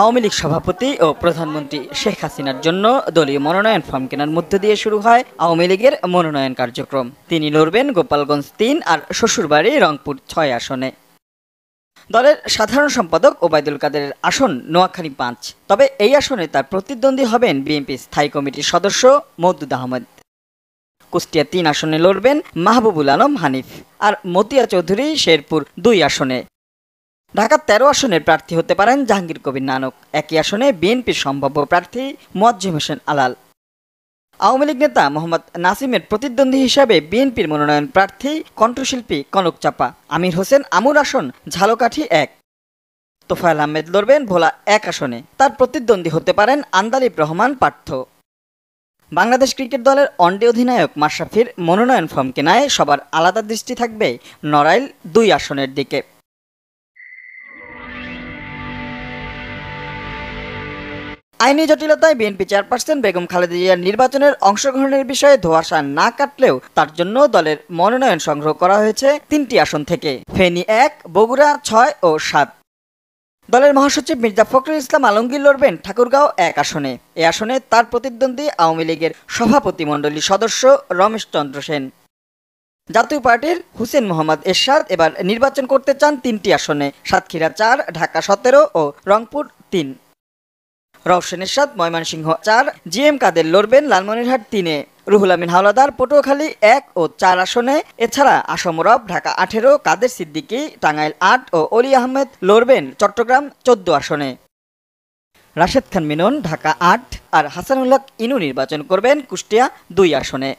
আওয়ামী লীগ সভাপতি ও প্রধানমন্ত্রী শেখ হাসিনার জন্য দলীয় মনোনয়ন ফর্ম কেনার মধ্য দিয়ে শুরু হয় আওয়ামী লীগের মনোনয়ন কার্যক্রম। তিনি লড়বেন গোপালগঞ্জ তিন আর শ্বশুরবাড়ি রংপুর ছয় আসনে। দলের সাধারণ সম্পাদক ওবায়দুল কাদেরের আসন নোয়াখালী পাঁচ। তবে এই আসনে তার প্রতিদ্বন্দ্বী হবেন বিএনপি স্থায়ী কমিটির সদস্য মওদুদ আহমদ। কুষ্টিয়া তিন আসনে লড়বেন মাহবুবুল আলম হানিফ আর মতিয়া চৌধুরী শেরপুর দুই আসনে। ঢাকা তেরো আসনের প্রার্থী হতে পারেন জাহাঙ্গীর কবির নানক। একই আসনে বিএনপির সম্ভাব্য প্রার্থী মোয়াজ্জেম হোসেন আলাল। আওয়ামী লীগ নেতা মোহাম্মদ নাসিমের প্রতিদ্বন্দ্বী হিসাবে বিএনপির মনোনয়ন প্রার্থী কণ্ঠশিল্পী কনক চাপা। আমির হোসেন আমুর আসন, ঝালকাঠি এক। তোফায়েল আহমেদ লড়বেন ভোলা এক আসনে। তার প্রতিদ্বন্দ্বী হতে পারেন আন্দালিব রহমান পার্থ। বাংলাদেশ ক্রিকেট দলের ওয়ানডে অধিনায়ক মাশরাফির মনোনয়ন ফর্ম কেনায় সবার আলাদা দৃষ্টি থাকবে নড়াইল দুই আসনের দিকে। আইনি জটিলতায় বিএনপি চেয়ারপারসন বেগম খালেদা জিয়ার নির্বাচনের অংশগ্রহণের বিষয়ে ধোয়াশা না কাটলেও তার জন্য দলের মনোনয়ন সংগ্রহ করা হয়েছে তিনটি আসন থেকে। ফেনী এক, বগুড়া ছয় ও সাত। দলের মহাসচিব মির্জা ফখরুল ইসলাম আলমগীর লড়বেন ঠাকুরগাঁও এক আসনে। এ আসনে তার প্রতিদ্বন্দ্বী আওয়ামী লীগের সভাপতিমণ্ডলীর সদস্য রমেশ চন্দ্র সেন। জাতীয় পার্টির হুসেন মোহাম্মদ এরশাদ এবার নির্বাচন করতে চান তিনটি আসনে, সাতক্ষীরা চার, ঢাকা সতেরো ও রংপুর তিন। রওশন এরশাদ, ময়মনসিংহ চার, জি এম কাদের লড়বেন লালমনিরহাট তিনে। রুহুল আমিন হাওলাদার, পটুয়াখালী এক ও চার আসনে। এছাড়া আসমরব ঢাকা আঠেরো, কাদের সিদ্দিকী, টাঙ্গাইল আট ও অলি আহমেদ লড়বেন চট্টগ্রাম চোদ্দ আসনে। রাশেদ খান মিনন, ঢাকা আট আর হাসানুল্লাহ ইনু নির্বাচন করবেন কুষ্টিয়া দুই আসনে।